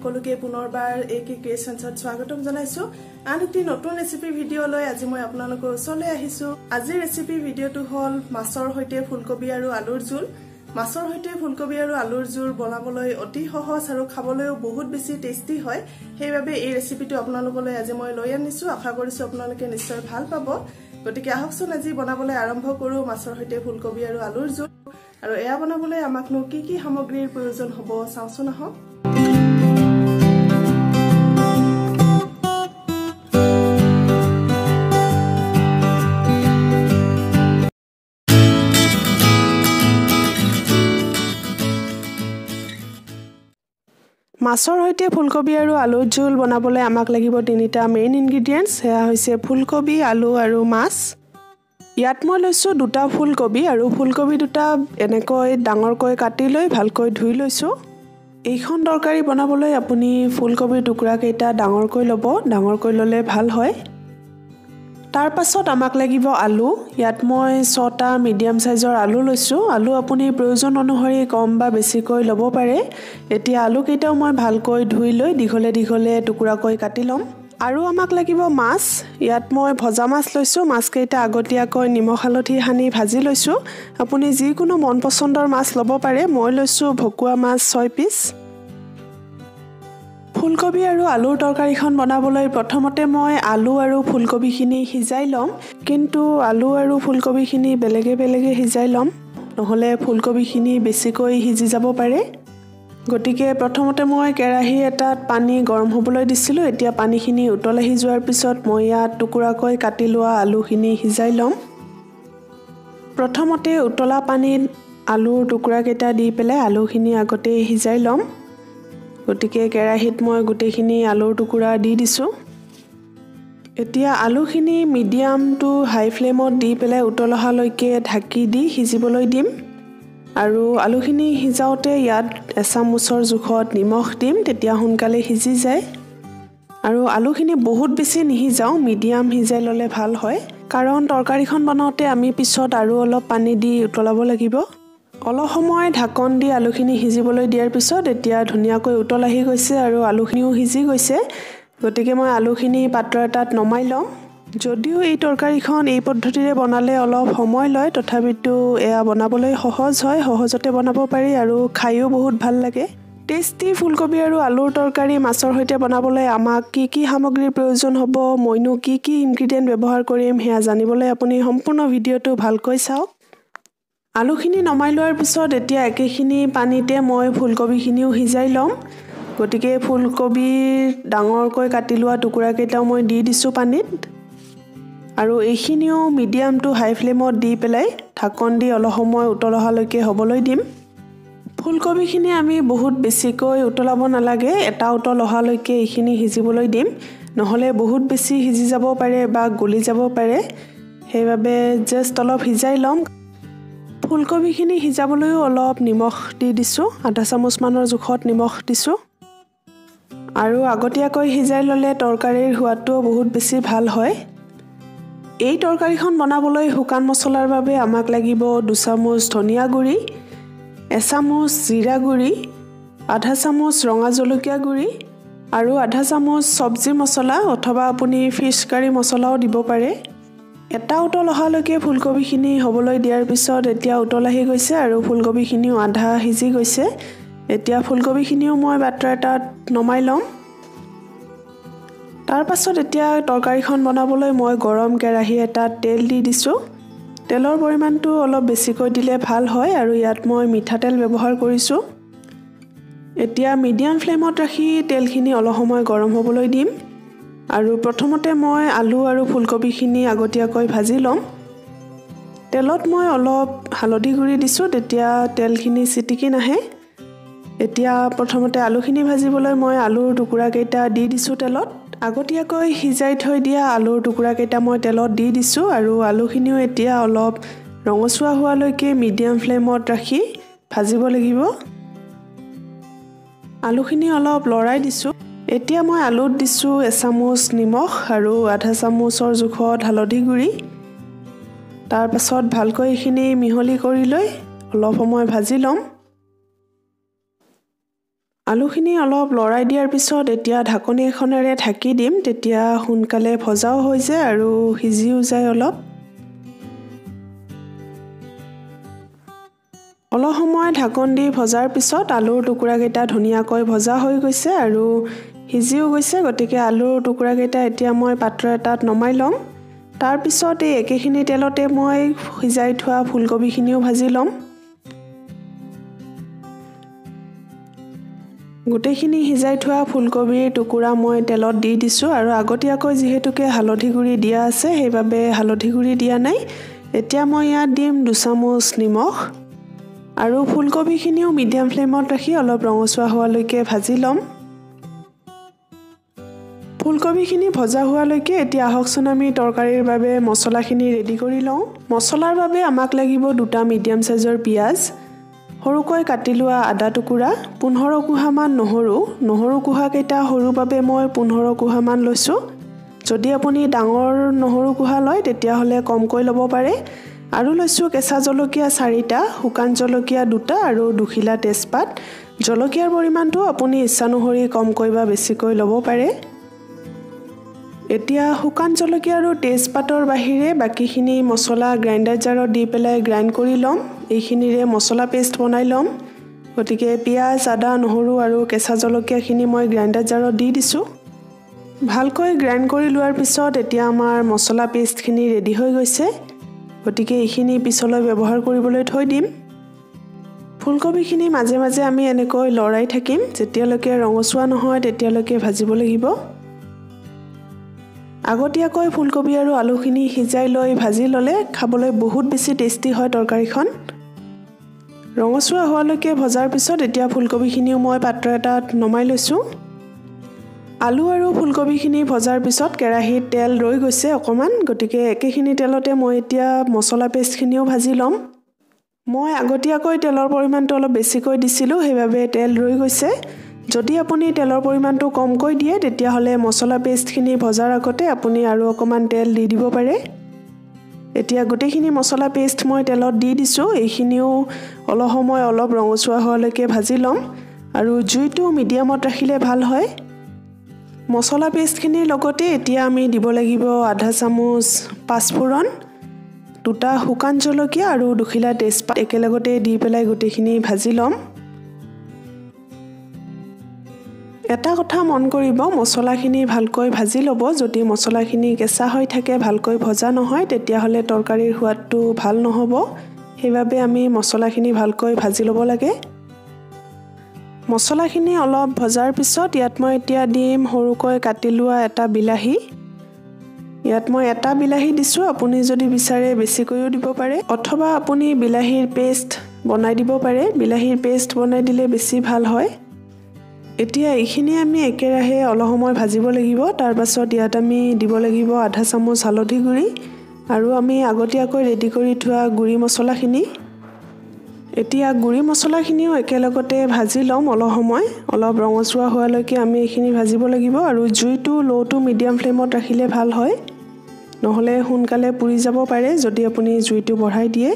সকলোকে পুনৰবাৰ এ কে ক্ৰিয়েশ্যনছত স্বাগতম জনাইছো। আন এটি নতুন ৰেচিপি ভিডিঅ' লৈ আজি মই আপোনালোকৰ ওচৰলৈ আহিছো। আজিৰ ৰেচিপি ভিডিঅ'টো হ'ল মাছৰ সৈতে ফুলকবি আৰু আলুৰ জোল। মাছৰ সৈতে ফুলকবি আৰু আলুৰ জোল বনাবলৈ অতি সহজ আৰু খাবলৈও বহুত বেছি টেষ্টি হয়। সেইবাবে এই ৰেচিপিটো আপোনালোকলৈ আজি মই লৈ আনিছো। আশা কৰিছো আপোনালোকে নিশ্চয় ভাল পাব। গতিকে আহকচোন আজি বনাবলৈ আৰম্ভ কৰো মাছৰ সৈতে ফুলকবি আৰু আলুৰ জোল। আৰু এয়া বনাবলৈ আমাকনো কি কি সামগ্ৰীৰ প্ৰয়োজন হ'ব চাওঁচোন আহক। মাছৰ সৈতে ফুলকবি আৰু আলুৰ জোল বনাবলৈ আমাক লাগিব তিনিটা মেইন ইনগ্ৰিডিয়েণ্টছ সেয়া হৈছে ফুলকবি আলু আৰু মাছ। ইয়াত মই লৈছোঁ দুটা ফুলকবি আৰু ফুলকবি দুটা এনেকৈ ডাঙৰকৈ কাটি লৈ ভালকৈ ধুই লৈছোঁ। এইখন তৰকাৰী বনাবলৈ আপুনি ফুলকবিৰ টুকুৰাকেইটা ডাঙৰকৈ ল'ব ডাঙৰকৈ ল'লে ভাল হয়। তাৰ পাছত আমাক লাগিব আলু। ইয়াত মই ছটা মিডিয়াম চাইজৰ আলু লৈছোঁ। আলু আপুনি প্ৰয়োজন অনুসৰি কম বা বেছিকৈ ল'ব পাৰে। এতিয়া আলুকেইটাও মই ভালকৈ ধুই লৈ দীঘলে দীঘলে টুকুৰাকৈ কাটি ল'ম। আৰু আমাক লাগিব মাছ। ইয়াত মই ভজা মাছ লৈছোঁ। মাছকেইটা আগতীয়াকৈ নিমখ হালধি সানি ভাজি লৈছোঁ। আপুনি যিকোনো মন পচন্দৰ মাছ ল'ব পাৰে। মই লৈছোঁ ভকুৱা মাছ ছয় পিচ। ফুলকবি আৰু আলুৰ তৰকাৰীখন বনাবলৈ প্ৰথমতে মই আলু আৰু ফুলকবিখিনি সিজাই ল'ম। কিন্তু আলু আৰু ফুলকবিখিনি বেলেগে বেলেগে সিজাই ল'ম। নহ'লে ফুলকবিখিনি বেছিকৈ সিজি যাব পাৰে। গতিকে প্ৰথমতে মই কেৰাহী এটাত পানী গৰম হ'বলৈ দিছিলোঁ। এতিয়া পানীখিনি উতল আহি যোৱাৰ পিছত মই ইয়াত টুকুৰাকৈ কাটি লোৱা আলুখিনি সিজাই ল'ম। প্ৰথমতে উতলা পানীত আলুৰ টুকুৰাকেইটা দি পেলাই আলুখিনি আগতেই সিজাই ল'ম। গতিকে কেৰাহীত মই গোটেইখিনি আলুৰ টুকুৰা দি দিছোঁ। এতিয়া আলুখিনি মিডিয়াম টু হাই ফ্লেমত দি পেলাই উতল অহালৈকে ঢাকি দি সিজিবলৈ দিম। আৰু আলুখিনি সিজাওঁতে ইয়াত এচামুচৰ জোখত নিমখ দিম তেতিয়া সোনকালে সিজি যায়। আৰু আলুখিনি বহুত বেছি নিসিজাওঁ মিডিয়াম সিজাই ল'লে ভাল হয়। কাৰণ তৰকাৰীখন বনাওঁতে আমি পিছত আৰু অলপ পানী দি উতলাব লাগিব। অলপ সময় ঢাকন দি আলুখিনি সিজিবলৈ দিয়াৰ পিছত এতিয়া ধুনীয়াকৈ উতল আহি গৈছে আৰু আলুখিনিও সিজি গৈছে। গতিকে মই আলুখিনি পাত্ৰ এটাত নমাই লওঁ। যদিও এই তৰকাৰীখন এই পদ্ধতিৰে বনালে অলপ সময় লয় তথাপিতো এয়া বনাবলৈ সহজ হয় সহজতে বনাব পাৰি আৰু খায়ো বহুত ভাল লাগে। টেষ্টি ফুলকবি আৰু আলুৰ তৰকাৰী মাছৰ সৈতে বনাবলৈ আমাক কি কি সামগ্ৰীৰ প্ৰয়োজন হ'ব মইনো কি কি ইনগ্ৰিডিয়েণ্ট ব্যৱহাৰ কৰিম সেয়া জানিবলৈ আপুনি সম্পূৰ্ণ ভিডিঅ'টো ভালকৈ চাওক। আলুখিনি নমাই লোৱাৰ পিছত এতিয়া একেখিনি পানীতে মই ফুলকবিখিনিও সিজাই ল'ম। গতিকে ফুলকবিৰ ডাঙৰকৈ কাটি লোৱা টুকুৰাকেইটাও মই দি দিছোঁ পানীত। আৰু এইখিনিও মিডিয়াম টু হাই ফ্লেমত দি পেলাই ঢাকন দি অলপ সময় উতল অহালৈকে হ'বলৈ দিম। ফুলকবিখিনি আমি বহুত বেছিকৈ উতলাব নালাগে এটা উতল অহালৈকে এইখিনি সিজিবলৈ দিম। নহ'লে বহুত বেছি সিজি যাব পাৰে বা গলি যাব পাৰে। সেইবাবে জাষ্ট অলপ সিজাই ল'ম। ফুলকবিখিনি সিজাবলৈও অলপ নিমখ দি দিছোঁ আধা চামুচমানৰ জোখত নিমখ দিছোঁ। আৰু আগতীয়াকৈ সিজাই ল'লে তৰকাৰীৰ সোৱাদটোও বহুত বেছি ভাল হয়। এই তৰকাৰীখন বনাবলৈ শুকান মছলাৰ বাবে আমাক লাগিব দুচামুচ ধনিয়া গুড়ি এচামুচ জিৰা গুড়ি আধা চামুচ ৰঙা জলকীয়া গুড়ি আৰু আধা চামুচ চব্জি মছলা অথবা আপুনি ফিছ কাৰী মছলাও দিব পাৰে। এটা উতল অহালৈকে ফুলকবিখিনি হ'বলৈ দিয়াৰ পিছত এতিয়া উতল আহি গৈছে আৰু ফুলকবিখিনিও আধা সিজি গৈছে। এতিয়া ফুলকবিখিনিও মই পাত্ৰ এটাত নমাই ল'ম। তাৰ পাছত এতিয়া তৰকাৰীখন বনাবলৈ মই গৰম কেৰাহী এটাত তেল দি দিছোঁ। তেলৰ পৰিমাণটো অলপ বেছিকৈ দিলে ভাল হয় আৰু ইয়াত মই মিঠাতেল ব্যৱহাৰ কৰিছোঁ। এতিয়া মিডিয়াম ফ্লেমত ৰাখি তেলখিনি অলপ সময় গৰম হ'বলৈ দিম। আৰু প্ৰথমতে মই আলু আৰু ফুলকবিখিনি আগতীয়াকৈ ভাজি ল'ম। তেলত মই অলপ হালধি গুড়ি দিছোঁ তেতিয়া তেলখিনি চিটিকি নাহে। এতিয়া প্ৰথমতে আলুখিনি ভাজিবলৈ মই আলুৰ টুকুৰাকেইটা দি দিছোঁ তেলত। আগতীয়াকৈ সিজাই থৈ দিয়া আলুৰ টুকুৰাকেইটা মই তেলত দি দিছোঁ আৰু আলুখিনিও এতিয়া অলপ ৰঙচুৱা হোৱালৈকে মিডিয়াম ফ্লেমত ৰাখি ভাজিব লাগিব। আলুখিনি অলপ লৰাই দিছোঁ। এতিয়া মই আলুত দিছোঁ এচামুচ নিমখ আৰু আধা চামুচৰ জোখত হালধি গুড়ি। তাৰপাছত ভালকৈ এইখিনি মিহলি কৰি লৈ অলপ সময় ভাজি ল'ম। আলুখিনি অলপ লৰাই দিয়াৰ পিছত এতিয়া ঢাকনি এখনেৰে ঢাকি দিম। তেতিয়া সোনকালে ভজাও হৈ যায় আৰু সিজিও যায় অলপ। অলপ সময় ঢাকন দি ভজাৰ পিছত আলুৰ টুকুৰাকেইটা ধুনীয়াকৈ ভজা হৈ গৈছে আৰু সিজিও গৈছে গতিকে আলুৰ টুকুৰাকেইটা এতিয়া মই পাত্ৰ এটাত নমাই ল'ম। তাৰপিছত এই একেখিনি তেলতে মই সিজাই থোৱা ফুলকবিখিনিও ভাজি ল'ম। গোটেইখিনি সিজাই থোৱা ফুলকবিৰ টুকুৰা মই তেলত দি দিছোঁ আৰু আগতীয়াকৈ যিহেতুকে হালধি গুড়ি দিয়া আছে সেইবাবে হালধি গুড়ি দিয়া নাই। এতিয়া মই ইয়াত দিম দুচামুচ নিমখ আৰু ফুলকবিখিনিও মিডিয়াম ফ্লেমত ৰাখি অলপ ৰঙচুৱা হোৱালৈকে ভাজি ল'ম। ফুলকবিখিনি ভজা হোৱালৈকে এতিয়া আহকচোন আমি তৰকাৰীৰ বাবে মছলাখিনি ৰেডি কৰি লওঁ। মছলাৰ বাবে আমাক লাগিব দুটা মিডিয়াম চাইজৰ পিঁয়াজ সৰুকৈ কাটি লোৱা আদা টুকুৰা পোন্ধৰ কোহামান নহৰু। নহৰু কোহাকেইটা সৰু বাবে মই পোন্ধৰ কোহামান লৈছোঁ। যদি আপুনি ডাঙৰ নহৰু কোহা লয় তেতিয়াহ'লে কমকৈ ল'ব পাৰে। আৰু লৈছোঁ কেঁচা জলকীয়া চাৰিটা শুকান জলকীয়া দুটা আৰু দুখিলা তেজপাত। জলকীয়াৰ পৰিমাণটো আপুনি ইচ্ছানুসৰি কমকৈ বা বেছিকৈ ল'ব পাৰে। এতিয়া শুকান জলকীয়া আৰু তেজপাতৰ বাহিৰে বাকীখিনি মছলা গ্ৰাইণ্ডাৰ জাৰত দি পেলাই গ্ৰাইণ্ড কৰি ল'ম। এইখিনিৰে মছলা পেষ্ট বনাই ল'ম। গতিকে পিঁয়াজ আদা নহৰু আৰু কেঁচা জলকীয়াখিনি মই গ্ৰাইণ্ডাৰ জাৰত দি দিছোঁ। ভালকৈ গ্ৰাইণ্ড কৰি লোৱাৰ পিছত এতিয়া আমাৰ মছলা পেষ্টখিনি ৰেডি হৈ গৈছে। গতিকে এইখিনি পিছলৈ ব্যৱহাৰ কৰিবলৈ থৈ দিম। ফুলকবিখিনি মাজে মাজে আমি এনেকৈ লৰাই থাকিম। যেতিয়ালৈকে ৰঙচুৱা নহয় তেতিয়ালৈকে ভাজিব লাগিব। আগতীয়াকৈ ফুলকবি আৰু আলুখিনি সিজাই লৈ ভাজি ল'লে খাবলৈ বহুত বেছি টেষ্টি হয় তৰকাৰীখন। ৰঙচুৱা হোৱালৈকে ভজাৰ পিছত এতিয়া ফুলকবিখিনিও মই পাত্ৰ এটাত নমাই লৈছোঁ। আলু আৰু ফুলকবিখিনি ভজাৰ পিছত কেৰাহীত তেল ৰৈ গৈছে অকণমান গতিকে একেখিনি তেলতে মই এতিয়া মছলা পেষ্টখিনিও ভাজি ল'ম। মই আগতীয়াকৈ তেলৰ পৰিমাণটো অলপ বেছিকৈ দিছিলোঁ সেইবাবে তেল ৰৈ গৈছে। যদি আপুনি তেলৰ পৰিমাণটো কমকৈ দিয়ে তেতিয়াহ'লে মছলা পেষ্টখিনি ভজাৰ আগতে আপুনি আৰু অকণমান তেল দি দিব পাৰে। এতিয়া গোটেইখিনি মছলা পেষ্ট মই তেলত দি দিছোঁ। এইখিনিও অলপ সময় অলপ ৰঙচুৱা হোৱালৈকে ভাজি ল'ম। আৰু জুইটো মিডিয়ামত ৰাখিলে ভাল হয়। মছলা পেষ্টখিনিৰ লগতে এতিয়া আমি দিব লাগিব আধা চামুচ পাঁচফোৰণ দুটা শুকান জলকীয়া আৰু দুখিলা তেজপাত একেলগতে দি পেলাই গোটেইখিনি ভাজি ল'ম। এটা কথা মন কৰিব মছলাখিনি ভালকৈ ভাজি ল'ব। যদি মছলাখিনি কেঁচা হৈ থাকে ভালকৈ ভজা নহয় তেতিয়াহ'লে তৰকাৰীৰ সোৱাদটো ভাল নহ'ব। সেইবাবে আমি মছলাখিনি ভালকৈ ভাজি ল'ব লাগে। মছলাখিনি অলপ ভজাৰ পিছত ইয়াত মই এতিয়া দিম সৰুকৈ কাটি লোৱা এটা বিলাহী। ইয়াত মই এটা বিলাহী দিছোঁ আপুনি যদি বিচাৰে বেছিকৈও দিব পাৰে অথবা আপুনি বিলাহীৰ পেষ্ট বনাই দিব পাৰে। বিলাহীৰ পেষ্ট বনাই দিলে বেছি ভাল হয়। এতিয়া এইখিনি আমি একেৰাহে অলপ সময় ভাজিব লাগিব। তাৰপাছত ইয়াত আমি দিব লাগিব আধা চামুচ হালধি গুড়ি আৰু আমি আগতীয়াকৈ ৰেডি কৰি থোৱা গুড়ি মছলাখিনি। এতিয়া গুড়ি মছলাখিনিও একেলগতে ভাজি ল'ম অলপ সময় অলপ ৰঙচুৱা হোৱালৈকে আমি এইখিনি ভাজিব লাগিব আৰু জুইটো ল' টু মিডিয়াম ফ্লেমত ৰাখিলে ভাল হয়। নহ'লে সোনকালে পুৰি যাব পাৰে যদি আপুনি জুইটো বঢ়াই দিয়ে।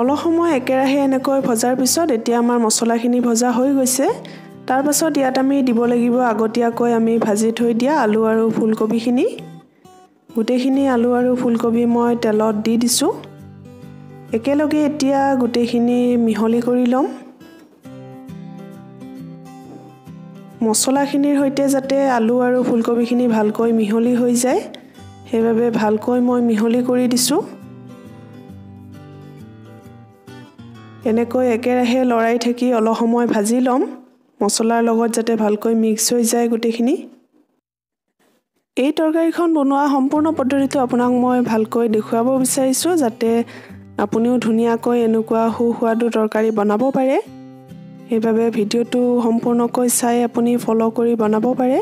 অলপ সময় একেৰাহে এনেকৈ ভজাৰ পিছত এতিয়া আমাৰ মছলাখিনি ভজা হৈ গৈছে। তাৰপাছত ইয়াত আমি দিব লাগিব আগতীয়াকৈ আমি ভাজি থৈ দিয়া আলু আৰু ফুলকবিখিনি। গোটেইখিনি আলু আৰু ফুলকবি মই তেলত দি দিছোঁ। একেলগে এতিয়া গোটেইখিনি মিহলি কৰি ল'ম। মছলাখিনিৰ সৈতে যাতে আলু আৰু ফুলকবিখিনি ভালকৈ মিহলি হৈ যায় সেইবাবে ভালকৈ মই মিহলি কৰি দিছোঁ। এনেকৈ একেৰাহে লৰাই থাকি অলপ সময় ভাজি ল'ম। মছলাৰ লগত যাতে ভালকৈ মিক্স হৈ যায় গোটেইখিনি। এই তৰকাৰীখন বনোৱা সম্পূৰ্ণ পদ্ধতিটো আপোনাক মই ভালকৈ দেখুৱাব বিচাৰিছোঁ যাতে আপুনিও ধুনীয়াকৈ এনেকুৱা সুস্বাদু তৰকাৰী বনাব পাৰে। সেইবাবে ভিডিঅ'টো সম্পূৰ্ণকৈ চাই আপুনি ফ'ল' কৰি বনাব পাৰে।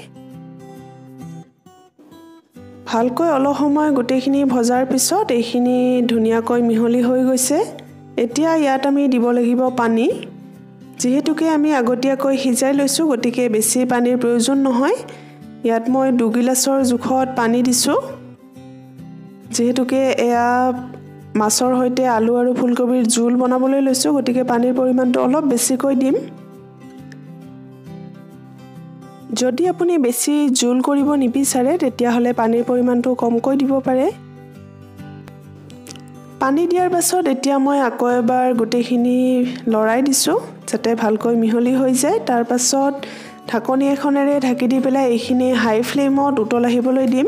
ভালকৈ অলপ সময় গোটেইখিনি ভজাৰ পিছত এইখিনি ধুনীয়াকৈ মিহলি হৈ গৈছে। এতিয়া ইয়াত আমি দিব লাগিব পানী। যিহেতুকে আমি আগতীয়াকৈ সিজাই লৈছোঁ গতিকে বেছি পানীৰ প্ৰয়োজন নহয়। ইয়াত মই দুগিলাচৰ জোখত পানী দিছোঁ। যিহেতুকে এয়া মাছৰ সৈতে আলু আৰু ফুলকবিৰ জোল বনাবলৈ লৈছোঁ গতিকে পানীৰ পৰিমাণটো অলপ বেছিকৈ দিম। যদি আপুনি বেছি জোল কৰিব নিবিচাৰে তেতিয়াহ'লে পানীৰ পৰিমাণটো কমকৈ দিব পাৰে। পানী দিয়াৰ পাছত এতিয়া মই আকৌ এবাৰ গোটেইখিনি লৰাই দিছোঁ যাতে ভালকৈ মিহলি হৈ যায়। তাৰপাছত ঢাকনি এখনেৰে ঢাকি দি পেলাই এইখিনি হাই ফ্লেমত উতল আহিবলৈ দিম।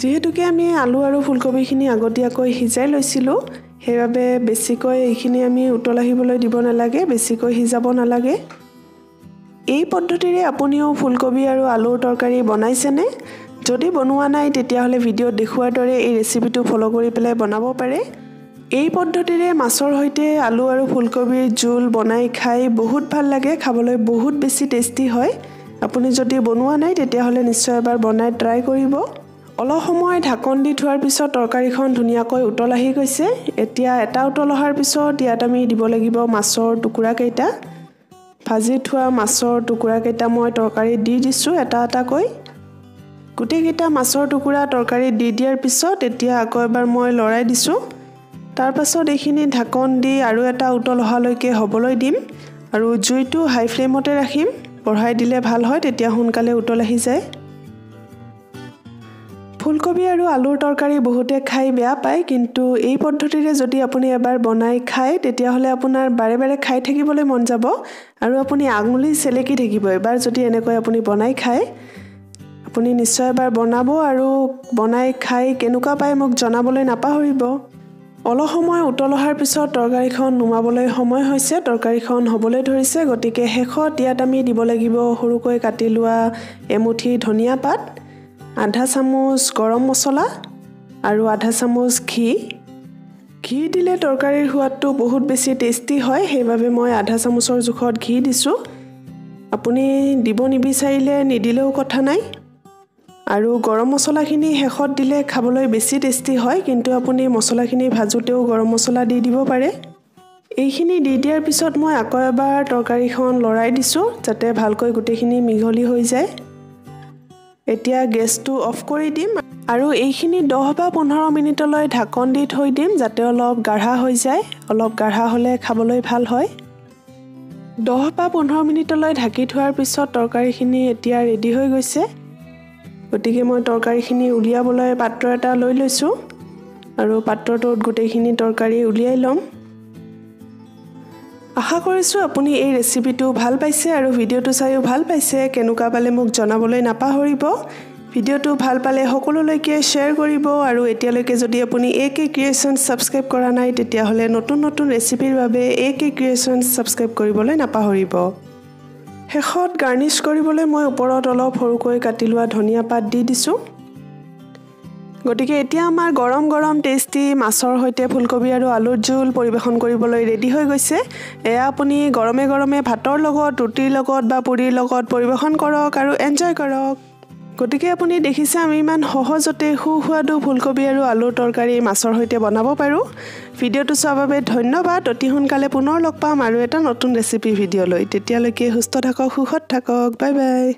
যিহেতুকে আমি আলু আৰু ফুলকবিখিনি আগতীয়াকৈ সিজাই লৈছিলোঁ সেইবাবে বেছিকৈ এইখিনি আমি উতল আহিবলৈ দিব নালাগে বেছিকৈ সিজাব নালাগে। এই পদ্ধতিৰে আপুনিও ফুলকবি আৰু আলুৰ তৰকাৰী বনাইছেনে? যদি বনোৱা নাই তেতিয়াহ'লে ভিডিঅ'ত দেখুওৱাৰ দৰে এই ৰেচিপিটো ফ'ল' কৰি পেলাই বনাব পাৰে। এই পদ্ধতিৰে মাছৰ সৈতে আলু আৰু ফুলকবিৰ জোল বনাই খাই বহুত ভাল লাগে খাবলৈ বহুত বেছি টেষ্টি হয়। আপুনি যদি বনোৱা নাই তেতিয়াহ'লে নিশ্চয় এবাৰ বনাই ট্ৰাই কৰিব। অলপ সময় ঢাকন দি থোৱাৰ পিছত তৰকাৰীখন ধুনীয়াকৈ উতল আহি গৈছে। এতিয়া এটা উতল অহাৰ পিছত ইয়াত আমি দিব লাগিব মাছৰ টুকুৰাকেইটা ভাজি থোৱা মাছৰ টুকুৰাকেইটা মই তৰকাৰীত দি দিছোঁ এটা এটাকৈ গোটেইকেইটা মাছৰ টুকুৰা তৰকাৰীত দি দিয়াৰ পিছত এতিয়া আকৌ এবাৰ মই লৰাই দিছোঁ। তাৰপাছত এইখিনি ঢাকন দি আৰু এটা উতল অহালৈকে হ'বলৈ দিম আৰু জুইটো হাই ফ্লেমতে ৰাখিম। বঢ়াই দিলে ভাল হয় তেতিয়া সোনকালে উতল আহি যায়। ফুলকবি আৰু আলুৰ তৰকাৰী বহুতে খাই বেয়া পায় কিন্তু এই পদ্ধতিৰে যদি আপুনি এবাৰ বনাই খায় তেতিয়াহ'লে আপোনাৰ বাৰে বাৰে খাই থাকিবলৈ মন যাব। আৰু আপুনি আঙুলি চেলেকি থাকিব। এবাৰ যদি এনেকৈ আপুনি বনাই খায় আপুনি নিশ্চয় এবাৰ বনাব আৰু বনাই খাই কেনেকুৱা পায় মোক জনাবলৈ নাপাহৰিব। অলপ সময় উতল অহাৰ পিছত তৰকাৰীখন নুমাবলৈ সময় হৈছে তৰকাৰীখন হ'বলৈ ধৰিছে গতিকে শেষত ইয়াত আমি দিব লাগিব সৰুকৈ কাটি লোৱা এমুঠি ধনিয়া পাত আধা চামুচ গৰম মছলা আৰু আধা চামুচ ঘি। ঘি দিলে তৰকাৰীৰ সোৱাদটো বহুত বেছি টেষ্টি হয় সেইবাবে মই আধা চামুচৰ জোখত ঘি দিছোঁ। আপুনি দিব নিবিচাৰিলে নিদিলেও কথা নাই। আৰু গৰম মছলাখিনি শেষত দিলে খাবলৈ বেছি টেষ্টি হয় কিন্তু আপুনি মছলাখিনি ভাজোঁতেও গৰম মছলা দি দিব পাৰে। এইখিনি দি দিয়াৰ পিছত মই আকৌ এবাৰ তৰকাৰীখন লৰাই দিছোঁ যাতে ভালকৈ গোটেইখিনি মিহলি হৈ যায়। এতিয়া গেছটো অফ কৰি দিম আৰু এইখিনি দহ বা পোন্ধৰ মিনিটলৈ ঢাকন দি থৈ দিম যাতে অলপ গাঢ়া হৈ যায়। অলপ গাঢ়া হ'লে খাবলৈ ভাল হয়। দহ বা পোন্ধৰ মিনিটলৈ ঢাকি থোৱাৰ পিছত তৰকাৰীখিনি এতিয়া ৰেডি হৈ গৈছে। গতিকে মই তৰকাৰীখিনি উলিয়াবলৈ পাত্ৰ এটা লৈ লৈছোঁ আৰু পাত্ৰটোত গোটেইখিনি তৰকাৰী উলিয়াই ল'ম। আশা কৰিছোঁ আপুনি এই ৰেচিপিটো ভাল পাইছে আৰু ভিডিঅ'টো চাইও ভাল পাইছে। কেনেকুৱা পালে মোক জনাবলৈ নাপাহৰিব। ভিডিঅ'টো ভাল পালে সকলোলৈকে শ্বেয়াৰ কৰিব আৰু এতিয়ালৈকে যদি আপুনি এ কে ক্ৰিয়েশ্যন ছাবস্ক্ৰাইব কৰা নাই তেতিয়াহ'লে নতুন নতুন ৰেচিপিৰ বাবে এ কে ক্ৰিয়েশ্যন ছাবস্ক্ৰাইব কৰিবলৈ নাপাহৰিব। শেষত গাৰ্নিছ কৰিবলৈ মই ওপৰত অলপ সৰুকৈ কাটি লোৱা ধনিয়া পাত দি দিছোঁ। গতিকে এতিয়া আমাৰ গৰম গৰম টেষ্টি মাছৰ সৈতে ফুলকবি আৰু আলুৰ জোল পৰিৱেশন কৰিবলৈ ৰেডি হৈ গৈছে। এয়া আপুনি গৰমে গৰমে ভাতৰ লগত ৰুটিৰ লগত বা পুৰিৰ লগত পৰিৱেশন কৰক আৰু এনজয় কৰক। গতিকে আপুনি দেখিছে আমি ইমান সহজতে সুস্বাদু ফুলকবি আৰু আলুৰ তৰকাৰী মাছৰ সৈতে বনাব পাৰোঁ। ভিডিঅ'টো চোৱাৰ বাবে ধন্যবাদ। অতি সোনকালে পুনৰ লগ পাম আৰু এটা নতুন ৰেচিপি ভিডিঅ' লৈ তেতিয়ালৈকে সুস্থ থাকক সুখত থাকক। Bye bye.